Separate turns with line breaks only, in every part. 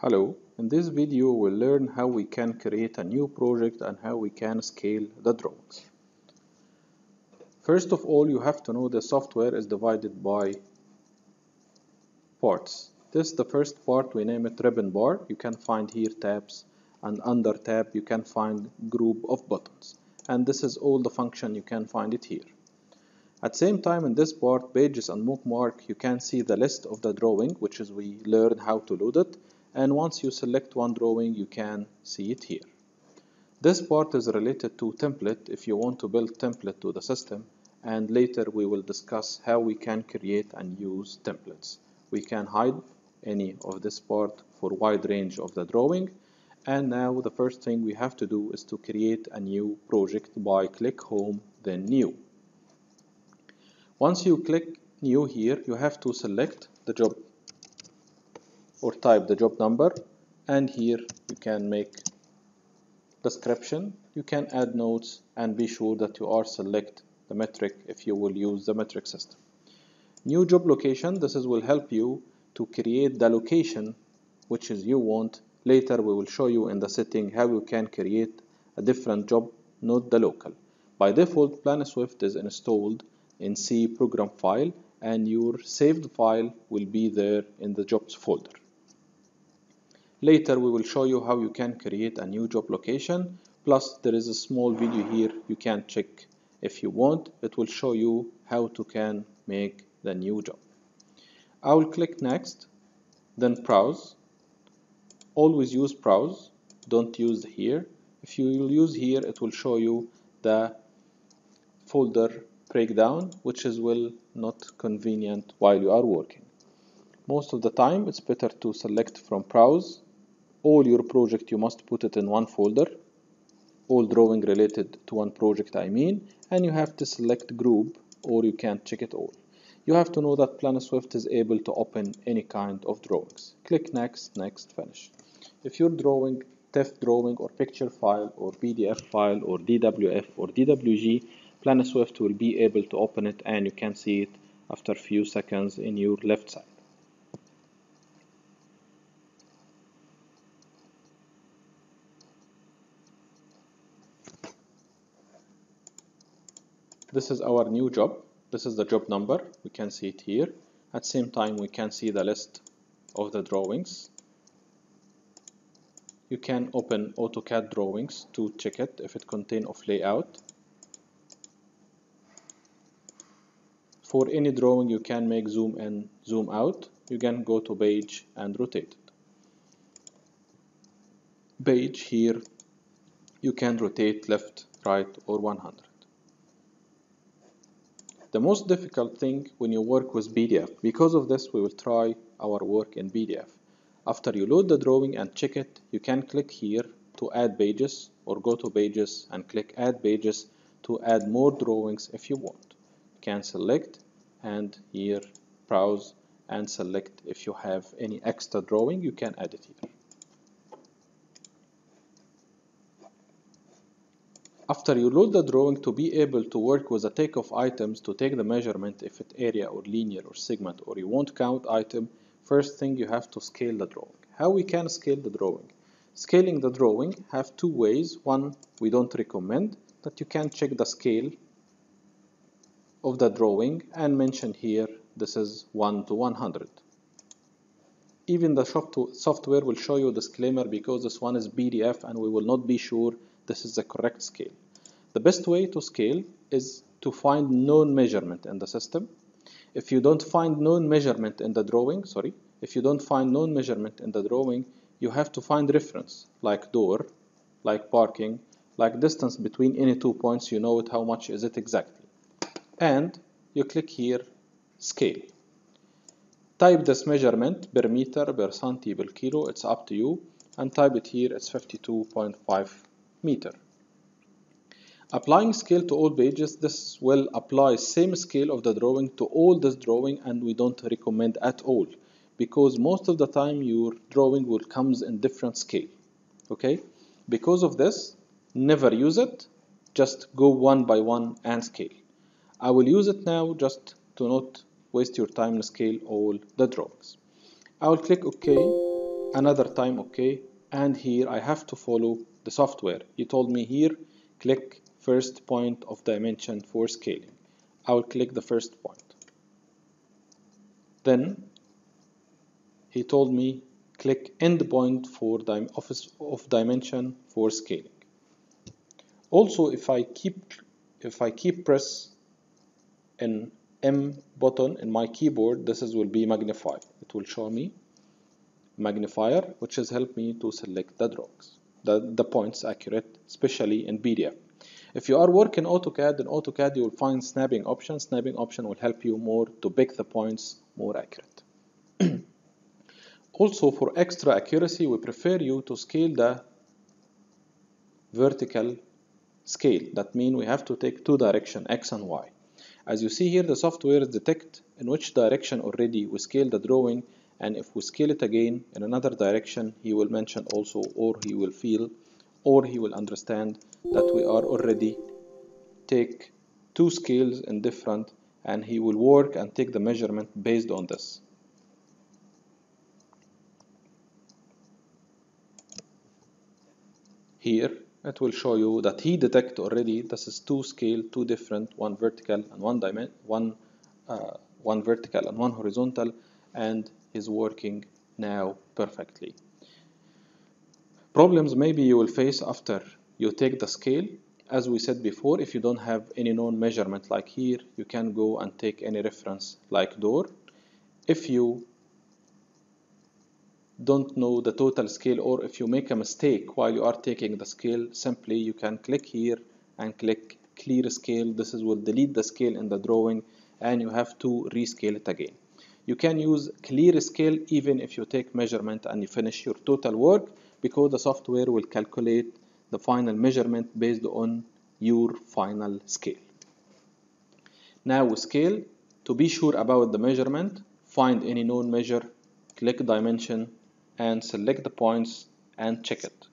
Hello, in this video we'll learn how we can create a new project and how we can scale the drawings. First of all you have to know the software is divided by parts. This is the first part, we name it ribbon bar. You can find here tabs and under tab you can find group of buttons. And this is all the function you can find it here. At same time in this part, pages and bookmark, you can see the list of the drawing, which is we learn how to load it. And once you select one drawing, you can see it here. This part is related to template if you want to build template to the system. And later we will discuss how we can create and use templates. We can hide any of this part for wide range of the drawing. And now the first thing we have to do is to create a new project by click home, then new. Once you click new here, you have to select the job or type the job number and here you can make description. You can add notes and be sure that you are select the metric if you will use the metric system. New job location, this is will help you to create the location which is you want. Later we will show you in the setting how you can create a different job, not the local. By default, PlanSwift is installed in C program file and your saved file will be there in the jobs folder. Later we will show you how you can create a new job location. Plus there is a small video here. You can check if you want. It will show you how to can make the new job. I will click next then browse. Always use browse. Don't use here. If you will use here it will show you the folder breakdown which is will not convenient while you are working. Most of the time it's better to select from browse all your project you must put it in one folder all drawing related to one project I mean and you have to select group or you can check it all. You have to know that PlanSwift is able to open any kind of drawings. Click next next finish. If you're drawing TIFF drawing or picture file or PDF file or DWF or DWG PlanSwift will be able to open it and you can see it after a few seconds in your left side. This is our new job. This is the job number. We can see it here. At same time, we can see the list of the drawings. You can open AutoCAD drawings to check it if it contain of layout. For any drawing you can make zoom in, zoom out. You can go to page and rotate it. Page here you can rotate left, right or 100. The most difficult thing when you work with PDF. Because of this we will try our work in PDF. After you load the drawing and check it, you can click here to add pages or go to pages and click add pages to add more drawings if you want. You can select and here browse and select if you have any extra drawing you can add it here. After you load the drawing to be able to work with the takeoff items to take the measurement if it area or linear or segment or you won't count item first thing you have to scale the drawing. How we can scale the drawing? Scaling the drawing have two ways. One, we don't recommend that you can check the scale of the drawing and mention here this is 1 to 100. Even the software will show you disclaimer because this one is PDF and we will not be sure this is the correct scale. The best way to scale is to find known measurement in the system. If you don't find known measurement in the drawing, sorry, if you don't find known measurement in the drawing, you have to find reference like door, like parking, like distance between any two points, you know it how much is it exactly. And you click here scale. Type this measurement per meter, per centi, per kilo, it's up to you. And type it here, it's 52.5 meter. Applying scale to all pages, this will apply same scale of the drawing to all this drawing and we don't recommend at all because most of the time your drawing will comes in different scale. Okay, because of this, never use it, just go one by one and scale. I will use it now just to not waste your time and scale all the drawings. I will click OK another time okay and here I have to follow the software. You told me here click first point of dimension for scaling. I will click the first point. Then he told me click end point for dim office of dimension for scaling. Also if I keep if I keep press an M button in my keyboard this is will be magnified. It will show me magnifier which has helped me to select the drawings the, the points accurate especially in PDF if you are working AutoCAD in AutoCAD you will find snapping option snapping option will help you more to pick the points more accurate. Also for extra accuracy we prefer you to scale the vertical scale. That means we have to take two direction X and Y. As you see here the software detect in which direction already we scale the drawing and if we scale it again in another direction he will mention also or he will feel or he will understand that we are already take two scales in different and he will work and take the measurement based on this. Here it will show you that he detect already this is two scale two different one vertical and one dimension one uh, one vertical and one horizontal and is working now perfectly. Problems maybe you will face after you take the scale. As we said before if you don't have any known measurement like here you can go and take any reference like door. If you don't know the total scale or if you make a mistake while you are taking the scale simply you can click here and click clear scale. This is will delete the scale in the drawing and you have to rescale it again you can use clear scale even if you take measurement and you finish your total work because the software will calculate the final measurement based on your final scale. Now scale. To be sure about the measurement find any known measure click dimension and select the points and check it.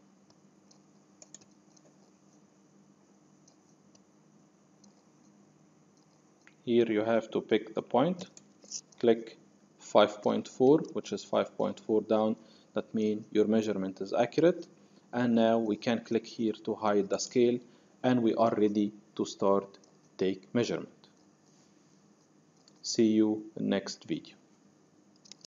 Here you have to pick the point, click 5.4 which is 5.4 down that means your measurement is accurate and now we can click here to hide the scale and we are ready to start take measurement. See you in next video.